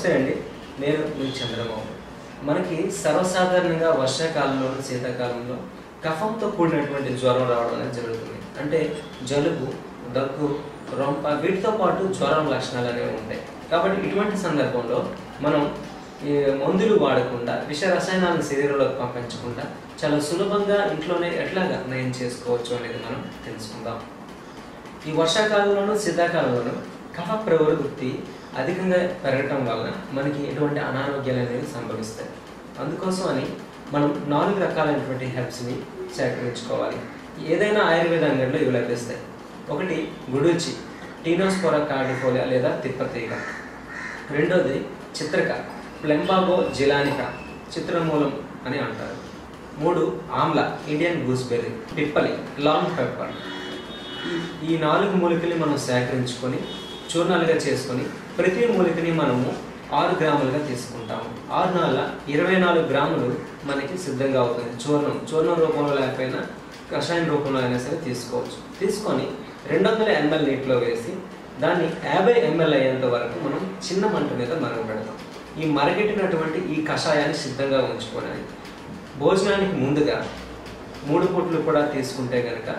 నమస్తే అండి నేను మీ చంద్రబాబు. మనకి సర్వసాధారణంగా వర్షాకాలంలోనూ శీతాకాలంలో కఫంతో కూడినటువంటి జ్వరం రావడం అనేది జరుగుతుంది. అంటే జలుబు దగ్గు రొంప వీటితో పాటు జ్వరం లక్షణాలు అనేవి ఉంటాయి. కాబట్టి ఇటువంటి సందర్భంలో మనం ఈ మందులు వాడకుండా విష రసాయనాలను శరీరంలోకి పంపించకుండా చాలా సులభంగా ఇంట్లోనే ఎట్లాగా నయం చేసుకోవచ్చు అనేది మనం తెలుసుకుందాం. ఈ వర్షాకాలంలోనూ శీతాకాలంలోనూ కఫ ప్రవృత్తి అధికంగా పెరగటం వలన మనకి ఎటువంటి అనారోగ్యాలు అనేవి సంభవిస్తాయి. అందుకోసం అని మనం నాలుగు రకాలైనటువంటి హెర్బ్స్ని సేకరించుకోవాలి. ఏదైనా ఆయుర్వేద అంగడిలో ఇవి లభిస్తాయి. ఒకటి గుడూచి టీనోస్పోరా కార్డిఫోలియా లేదా తిప్పతీగ. రెండోది చిత్రక ప్లెంబాబో జిలానిక చిత్రమూలం అని అంటారు. మూడు amla Indian gooseberry pippali long pepper. ఈ- ఈ నాలుగు మూలికల్ని మనం సేకరించుకొని చూర్ణాలుగా చేసుకొని ప్రతి మూలికని మనము ఆరు గ్రాములుగా తీసుకుంటాము. ఆరు నాలుగు ఇరవై నాలుగు గ్రాములు మనకి సిద్ధంగా అవుతుంది. చూర్ణం చూర్ణం రూపంలో లేకపోయినా కషాయం రూపంలో అయినా సరే తీసుకోవచ్చు. తీసుకొని రెండు వందల ఎంఎల్ నీటిలో వేసి దాన్ని యాభై ఎంఎల్ అయ్యేంత వరకు మనం చిన్న మంట మీద మరగబెడతాం. ఈ మరగెట్టినటువంటి ఈ కషాయాన్ని సిద్ధంగా ఉంచుకోవడానికి. భోజనానికి ముందుగా మూడు పూట్లు కూడా తీసుకుంటే కనుక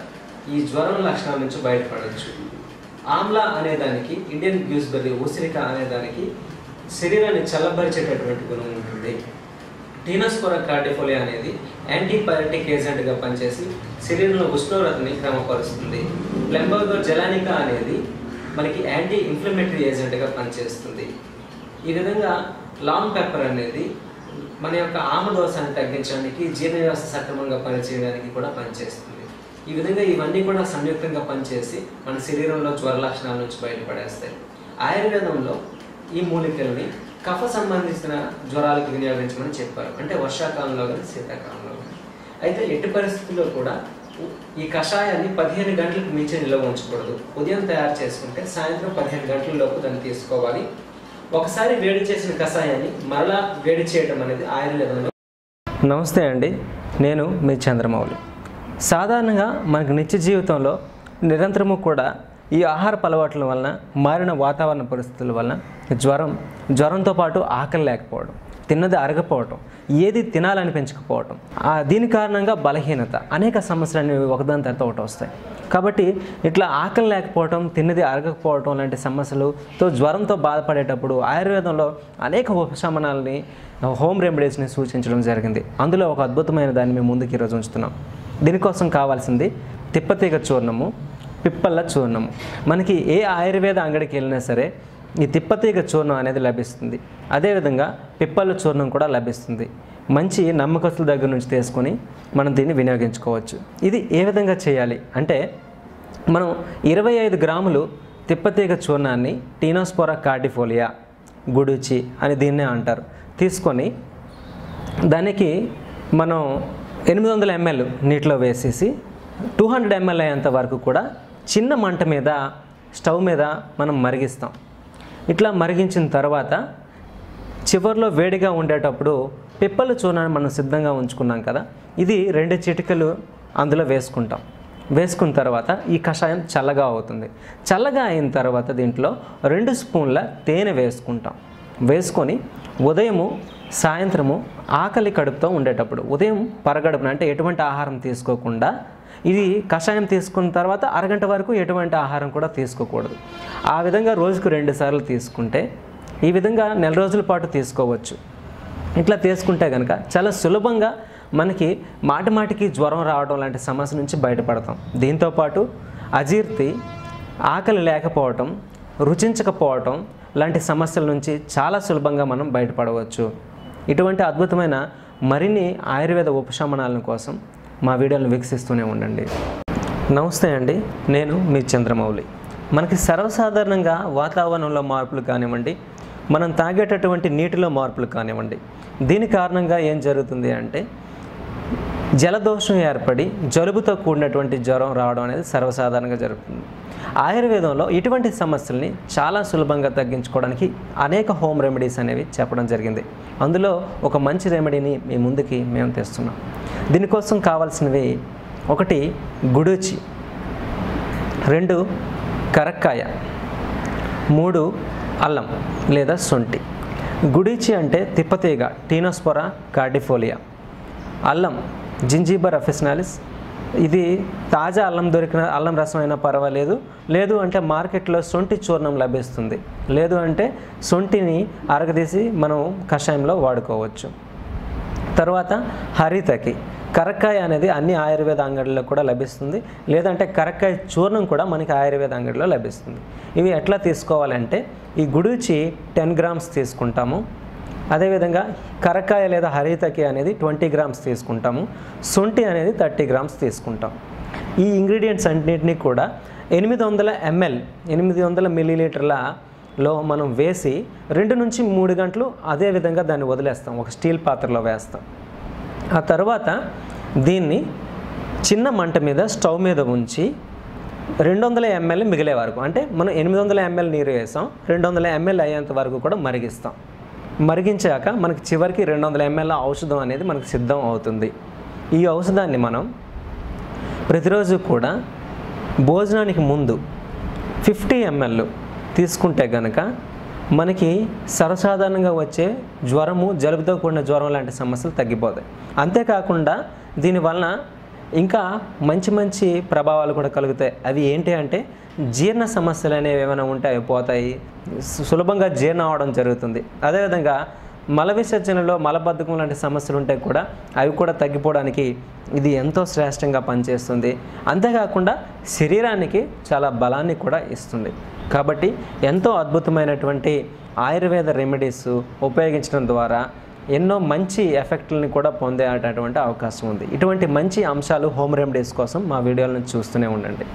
ఈ జ్వరం లక్షణాల నుంచి బయటపడవచ్చు ఆమ్లా అనే దానికి ఇండియన్ గ్యూస్బెర్రీ ఉసిరిక అనే దానికి శరీరాన్ని చల్లబరిచేటటువంటి గుణం ఉంటుంది. టీనస్పోరా కార్డిఫోలియా అనేది యాంటీబయాటిక్ ఏజెంట్గా పనిచేసి శరీరంలో ఉష్ణోగ్రతని క్రమపరుస్తుంది. ప్లెంబోగో జలానిక అనేది మనకి యాంటీ ఇన్ఫ్లమేటరీ ఏజెంట్గా పనిచేస్తుంది. ఈ విధంగా లాంగ్ పెప్పర్ అనేది మన యొక్క ఆమదోషాన్ని తగ్గించడానికి జీర్ణ వ్యవస్థ సక్రమంగా పనిచేయడానికి కూడా పనిచేస్తుంది. ఈ విధంగా ఇవన్నీ కూడా సంయుక్తంగా పనిచేసి మన శరీరంలో జ్వర లక్షణాల నుంచి బయటపడేస్తాయి. ఆయుర్వేదంలో ఈ మూలికల్ని కఫ సంబంధించిన జ్వరాలకు వినియోగించమని చెప్పారు. అంటే వర్షాకాలంలో కానీ శీతాకాలంలో కానీ అయితే ఎట్టి పరిస్థితుల్లో కూడా ఈ కషాయాన్ని పదిహేను గంటలకు మించి నిల్వ ఉంచకూడదు. ఉదయం తయారు చేసుకుంటే సాయంత్రం పదిహేను గంటల లోపు దాన్ని తీసుకోవాలి. ఒకసారి వేడి చేసిన కషాయాన్ని మరలా వేడి చేయడం అనేది ఆయుర్వేదంలో నమస్తే అండి. నేను మీ చంద్రమౌళి. సాధారణంగా మనకు నిత్య జీవితంలో నిరంతరము కూడా ఈ ఆహారపు అలవాట్ల వలన మారిన వాతావరణ పరిస్థితుల వలన జ్వరం జ్వరంతో పాటు ఆకలి లేకపోవడం తిన్నది అరగపోవటం ఏది తినాలనిపించకపోవటం ఆ దీని కారణంగా బలహీనత అనేక సమస్యలు అనేవి ఒకదాని తర్వాత ఒకటి వస్తాయి. కాబట్టి ఇట్లా ఆకలి లేకపోవటం తిన్నది అరగకపోవటం లాంటి సమస్యలతో జ్వరంతో బాధపడేటప్పుడు ఆయుర్వేదంలో అనేక ఉపశమనాలని హోమ్ రెమెడీస్ని సూచించడం జరిగింది. అందులో ఒక అద్భుతమైన దాన్ని మేము ముందుకు ఈరోజు ఉంచుతున్నాం. దీనికోసం కావాల్సింది తిప్పతీగ చూర్ణము పిప్పల్ల చూర్ణము. మనకి ఏ ఆయుర్వేద అంగడికి వెళ్ళినా సరే ఈ తిప్పతీగ చూర్ణం అనేది లభిస్తుంది. అదేవిధంగా పిప్పల చూర్ణం కూడా లభిస్తుంది. మంచి నమ్మకస్తుల దగ్గర నుంచి తీసుకొని మనం దీన్ని వినియోగించుకోవచ్చు. ఇది ఏ విధంగా చేయాలి అంటే మనం ఇరవై ఐదు గ్రాములు తిప్పతీగ చూర్ణాన్ని టీనోస్పోరా కార్డిఫోలియా గుడుచి అని దీన్నే అంటారు. తీసుకొని దానికి మనం ఎనిమిది వందల ఎంఎల్ నీటిలో వేసేసి టూ హండ్రెడ్ ఎంఎల్ అయ్యేంత వరకు కూడా చిన్న మంట మీద స్టవ్ మీద మనం మరిగిస్తాం. ఇట్లా మరిగించిన తర్వాత చివర్లో వేడిగా ఉండేటప్పుడు పిప్పల చూర్ణాన్ని మనం సిద్ధంగా ఉంచుకున్నాం కదా ఇది రెండు చిటికలు అందులో వేసుకుంటాం. వేసుకున్న తర్వాత ఈ కషాయం చల్లగా అవుతుంది. చల్లగా అయిన తర్వాత దీంట్లో రెండు స్పూన్ల తేనె వేసుకుంటాం. వేసుకొని ఉదయము సాయంత్రము ఆకలి కడుపుతో ఉండేటప్పుడు ఉదయం పరగడుపున అంటే ఎటువంటి ఆహారం తీసుకోకుండా ఇది కషాయం తీసుకున్న తర్వాత అరగంట వరకు ఎటువంటి ఆహారం కూడా తీసుకోకూడదు. ఆ విధంగా రోజుకు రెండు సార్లు తీసుకుంటే ఈ విధంగా నెల రోజుల పాటు తీసుకోవచ్చు. ఇట్లా తీసుకుంటే కనుక చాలా సులభంగా మనకి మాటి మాటికి జ్వరం రావడం లాంటి సమస్య నుంచి బయటపడతాం. దీంతోపాటు అజీర్తి ఆకలి లేకపోవటం రుచించకపోవటం లాంటి సమస్యల నుంచి చాలా సులభంగా మనం బయటపడవచ్చు. ఇటువంటి అద్భుతమైన మరిన్ని ఆయుర్వేద ఉపశమనాల కోసం మా వీడియోలను వీక్షిస్తూనే ఉండండి. నమస్తే అండి నేను మీ చంద్రమౌళి. మనకి సర్వసాధారణంగా వాతావరణంలో మార్పులు కానివ్వండి మనం తాగేటటువంటి నీటిలో మార్పులు కానివ్వండి దీని కారణంగా ఏం జరుగుతుంది అంటే జలదోషం ఏర్పడి జలుబుతో కూడినటువంటి జ్వరం రావడం అనేది సర్వసాధారణంగా జరుగుతుంది. ఆయుర్వేదంలో ఇటువంటి సమస్యల్ని చాలా సులభంగా తగ్గించుకోవడానికి అనేక హోమ్ రెమెడీస్ అనేవి చెప్పడం జరిగింది. అందులో ఒక మంచి రెమెడీని మీ ముందుకి మేము తెస్తున్నాం. దీనికోసం కావాల్సినవి ఒకటి గుడూచి రెండు కరక్కాయ మూడు అల్లం లేదా సొంటి. గుడిచి అంటే తిప్పతీగ టీనోస్పోరా కార్డిఫోలియా అల్లం జింజీబర్ అఫెసినాలిస్ ఇది తాజా అల్లం దొరికిన అల్లం రసం అయినా పర్వాలేదు. లేదు అంటే మార్కెట్లో సొంటి చూర్ణం లభిస్తుంది. లేదు అంటే సొంటిని అరగదీసి మనం కషాయంలో వాడుకోవచ్చు. తర్వాత హరితకి. కరక్కాయ అనేది అన్ని ఆయుర్వేద అంగడిలో కూడా లభిస్తుంది. లేదంటే కరక్కాయ చూర్ణం కూడా మనకి ఆయుర్వేద అంగడిలో లభిస్తుంది. ఇవి ఎట్లా తీసుకోవాలంటే ఈ గుడిచి టెన్ గ్రామ్స్ తీసుకుంటాము. అదేవిధంగా కరక్కాయ లేదా హరితకి అనేది ట్వంటీ గ్రామ్స్ తీసుకుంటాము. శొంఠి అనేది థర్టీ గ్రామ్స్ తీసుకుంటాం. ఈ ఇంగ్రీడియంట్స్ అన్నింటినీ కూడా ఎనిమిది వందల ఎంఎల్ ఎనిమిది వందల మిల్లీలీటర్ల లో మనం వేసి రెండు నుంచి మూడు గంటలు అదే విధంగా దాన్ని వదిలేస్తాం. ఒక స్టీల్ పాత్రలో వేస్తాం. ఆ తర్వాత దీన్ని చిన్న మంట మీద స్టవ్ మీద ఉంచి రెండు వందల ఎంఎల్ మిగిలే వరకు అంటే మనం ఎనిమిది వందల ఎంఎల్ నీరు వేసాం. రెండు వందల ఎంఎల్ అయ్యేంత వరకు కూడా మరిగిస్తాం. మరిగించాక మనకి చివరికి రెండు వందల ఎంఎల్ ఔషధం అనేది మనకు సిద్ధం అవుతుంది. ఈ ఔషధాన్ని మనం ప్రతిరోజు కూడా భోజనానికి ముందు ఫిఫ్టీ ఎంఎల్ తీసుకుంటే గనక మనకి సర్వసాధారణంగా వచ్చే జ్వరము జలుబుతో కూడిన జ్వరం లాంటి సమస్యలు తగ్గిపోతాయి. అంతేకాకుండా దీనివలన ఇంకా మంచి మంచి ప్రభావాలు కూడా కలుగుతాయి. అవి ఏంటి అంటే జీర్ణ సమస్యలు అనేవి ఏమైనా ఉంటే అవి పోతాయి. సు- సులభంగా జీర్ణం అవడం జరుగుతుంది. అదేవిధంగా మల విసర్జనలో మలబద్ధకం లాంటి సమస్యలు ఉంటే కూడా అవి కూడా తగ్గిపోవడానికి ఇది ఎంతో శ్రేష్టంగా పనిచేస్తుంది. అంతేకాకుండా శరీరానికి చాలా బలాన్ని కూడా ఇస్తుంది. కాబట్టి ఎంతో అద్భుతమైనటువంటి ఆయుర్వేద రెమెడీస్ ఉపయోగించడం ద్వారా ఎన్నో మంచి ఎఫెక్ట్లని కూడా పొందేటటువంటి అవకాశం ఉంది. ఇటువంటి మంచి అంశాలు హోమ్ రెమెడీస్ కోసం మా వీడియోలను చూస్తూనే ఉండండి.